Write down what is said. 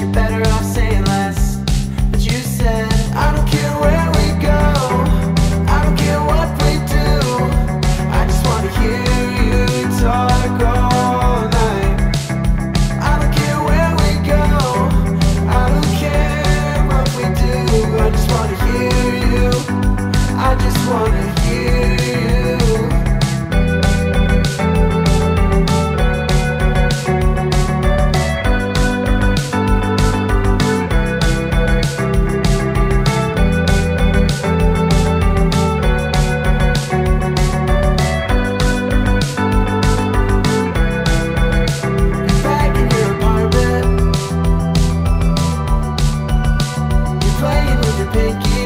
You're better off. think you